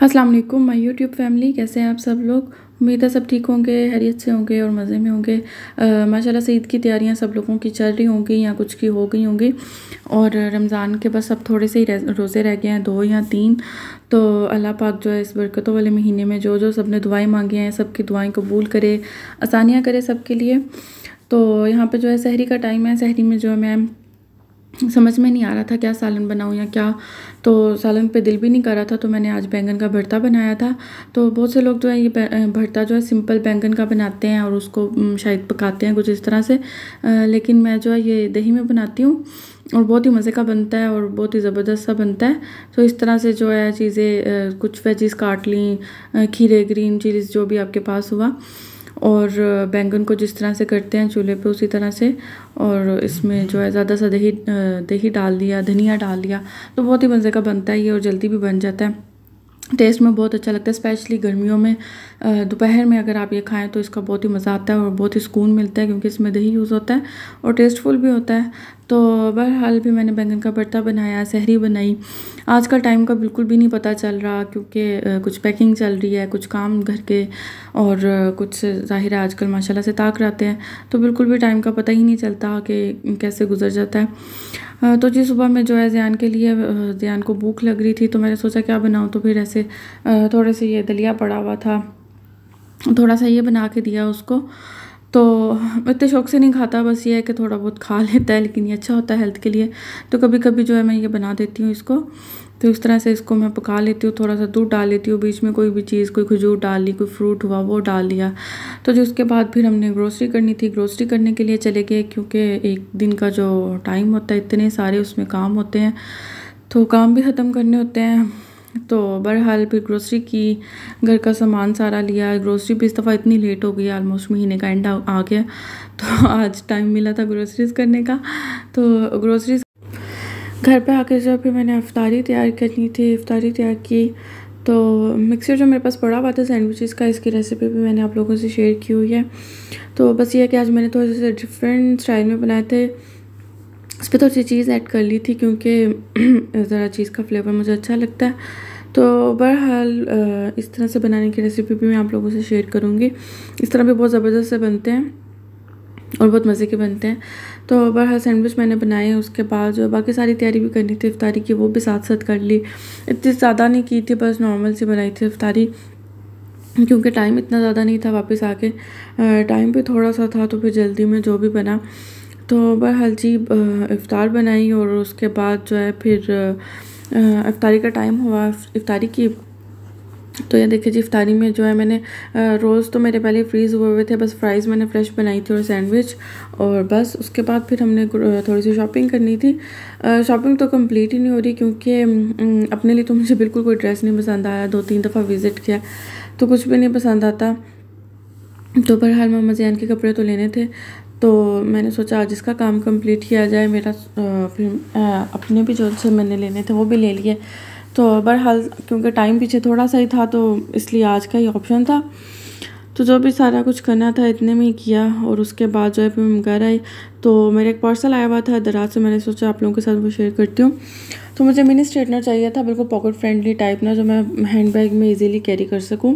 अस्सलाम वालेकुम my YouTube family, कैसे हैं आप सब लोग? उम्मीद है सब ठीक होंगे, हैरियत से होंगे और मज़े में होंगे। माशाल्लाह से ईद की तैयारियाँ सब लोगों की चल रही होंगी, या कुछ की हो गई होंगी। और रमज़ान के बस अब थोड़े से ही रोज़े रह गए हैं, दो या तीन। तो अल्लाह पाक जो है इस बरकतों वाले महीने में जो जो सबने दुआएँ मांगी हैं, सबकी दुआएँ कबूल करे, आसानियाँ करे सबके लिए। तो यहाँ पर जो है सहरी का टाइम है सहरी में जो है मैं समझ में नहीं आ रहा था क्या सालन बनाऊँ या क्या। तो सालन पे दिल भी नहीं कर रहा था तो मैंने आज बैंगन का भरता बनाया था। तो बहुत से लोग जो है ये भरता जो है सिंपल बैंगन का बनाते हैं और उसको शायद पकाते हैं कुछ इस तरह से। लेकिन मैं जो है ये दही में बनाती हूँ और बहुत ही मज़े का बनता है और बहुत ही ज़बरदस्त सा बनता है। तो इस तरह से जो है चीज़ें कुछ वेजिस काट ली खीरे, ग्रीन चिलीज़ जो भी आपके पास हुआ। और बैंगन को जिस तरह से करते हैं चूल्हे पे उसी तरह से और इसमें जो है ज़्यादा सा दही दही डाल दिया, धनिया डाल दिया तो बहुत ही मज़े का बनता है ये और जल्दी भी बन जाता है। टेस्ट में बहुत अच्छा लगता है, स्पेशली गर्मियों में दोपहर में अगर आप ये खाएँ तो इसका बहुत ही मज़ा आता है और बहुत ही सुकून मिलता है क्योंकि इसमें दही यूज़ होता है और टेस्टफुल भी होता है। तो बहरहाल भी मैंने बैंगन का भरता बनाया, सहरी बनाई। आज का टाइम का बिल्कुल भी नहीं पता चल रहा क्योंकि कुछ पैकिंग चल रही है, कुछ काम घर के और कुछ ज़ाहिर है आजकल माशाल्लाह से ताक रहते हैं। तो बिल्कुल भी टाइम का पता ही नहीं चलता कि कैसे गुजर जाता है। तो जी, सुबह में जो है ज़ियान के लिए ज़ियान को भूख लग रही थी तो मैंने सोचा क्या बनाऊँ तो फिर ऐसे थोड़े से ये दलिया पड़ा हुआ था। थोड़ा सा ये बना के दिया उसको। तो इतने शौक से नहीं खाता, बस ये है कि थोड़ा बहुत खा लेता है, लेकिन ये अच्छा होता है हेल्थ के लिए। तो कभी कभी जो है मैं ये बना देती हूँ इसको। तो इस तरह से इसको मैं पका लेती हूँ, थोड़ा सा दूध डाल लेती हूँ, बीच में कोई भी चीज़, कोई खजूर डाल ली, कोई फ्रूट हुआ, वो डाल लिया। तो जो उसके बाद फिर हमने ग्रोसरी करनी थी। ग्रोसरी करने के लिए चले गए, क्योंकि एक दिन का जो टाइम होता है, इतने सारे उसमें काम होते हैं। तो काम भी ख़त्म करने होते हैं। तो बहरहाल फिर ग्रोसरी की घर का सामान सारा लिया। ग्रोसरी भी इस दफ़ा इतनी लेट हो गई आलमोस्ट महीने का एंड आ गया। तो आज टाइम मिला था ग्रोसरीज करने का। तो ग्रोसरीज घर पे आके जब फिर मैंने अफ्तारी तैयार करनी थी अफ्तारी तैयार की। तो मिक्सर जो मेरे पास पड़ा हुआ था सैंडविचेस का, इसकी रेसिपी भी मैंने आप लोगों से शेयर की हुई है। तो बस ये कि आज मैंने थोड़े से डिफरेंट स्टाइल में बनाए थे। इस पर थोड़ी सी चीज़ ऐड कर ली थी क्योंकि ज़रा चीज़ का फ्लेवर मुझे अच्छा लगता है। तो बहरहाल इस तरह से बनाने की रेसिपी भी मैं आप लोगों से शेयर करूँगी। इस तरह भी बहुत ज़बरदस्त से बनते हैं और बहुत मज़े के बनते हैं। तो बहरहाल सैंडविच मैंने बनाए उसके बाद जो बाकी सारी तैयारी भी करनी थी, इफ्तारी की, वो भी साथ साथ कर ली। इतनी ज़्यादा नहीं की थी, बस नॉर्मल सी बनाई थी इफ्तारी। क्योंकि टाइम इतना ज़्यादा नहीं था वापस आके। टाइम भी थोड़ा सा था तो फिर जल्दी में जो भी बना तो बहरहाल जी इफ़ार बनाई और उसके बाद जो है फिर इफ्तारी का टाइम हुआ, इफ्तारी की। तो ये देखिए जी, इफ्तारी में जो है मैंने रोज़ तो मेरे पहले फ्रीज़ हुए हुए थे, बस फ्राइज़ मैंने फ्रेश बनाई थी और सैंडविच और बस उसके बाद फिर हमने थोड़ी सी शॉपिंग करनी थी। शॉपिंग तो कंप्लीट ही नहीं हो रही क्योंकि अपने लिए तो मुझे बिल्कुल कोई ड्रेस नहीं पसंद आया दो तीन दफ़ा विज़िट किया तो कुछ भी नहीं पसंद आता। तो बहरहाल मामा जैन के कपड़े तो लेने थे तो मैंने सोचा आज इसका काम कंप्लीट किया जाए, मेरा फिर अपने भी जो से मैंने लेने थे वो भी ले लिए। तो बहरहाल क्योंकि टाइम पीछे थोड़ा सा ही था तो इसलिए आज का ही ऑप्शन था। तो जो भी सारा कुछ करना था, इतने में ही किया और उसके बाद जो है फिर घर आई तो मेरे एक पार्सल आया हुआ था, दराज से मैंने सोचा आप लोगों के साथ वो शेयर करती हूँ। तो मुझे मिनी स्ट्रेटनर चाहिए था, बिल्कुल पॉकेट फ्रेंडली टाइप ना, जो मैं हैंड बैग में ईज़िली कैरी कर सकूँ।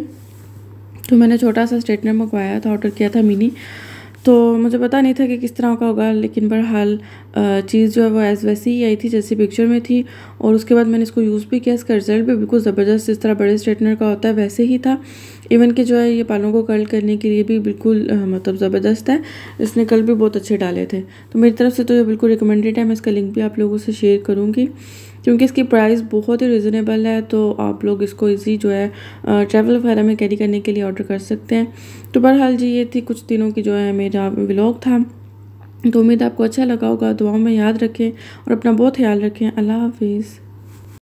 तो मैंने छोटा सा स्ट्रेटनर मंगवाया था ऑर्डर किया था मिनी। तो मुझे पता नहीं था कि किस तरह का होगा, लेकिन बहरहाल चीज़ जो है वो एज़ वैसी ही आई थी, जैसी पिक्चर में थी। और उसके बाद मैंने इसको यूज़ भी किया, इसका रिज़ल्ट भी बिल्कुल ज़बरदस्त, जिस तरह बड़े स्ट्रेटनर का होता है, वैसे ही था। इवन कि जो है ये बालों को कर्ल करने के लिए भी बिल्कुल मतलब ज़बरदस्त है। इसने कल भी बहुत अच्छे डाले थे। तो मेरी तरफ़ से तो ये बिल्कुल रिकमेंडेड है, मैं इसका लिंक भी आप लोगों से शेयर करूँगी। क्योंकि इसकी प्राइस बहुत ही रिजनेबल है तो आप लोग इसको इजी जो है ट्रैवल वगैरह में कैरी करने के लिए ऑर्डर कर सकते हैं। तो बहरहाल जी, ये थी कुछ दिनों की जो है मेरा ब्लॉग था। तो उम्मीद आपको अच्छा लगा होगा, दुआओं में याद रखें और अपना बहुत ख्याल रखें। अल्लाह हाफिज़।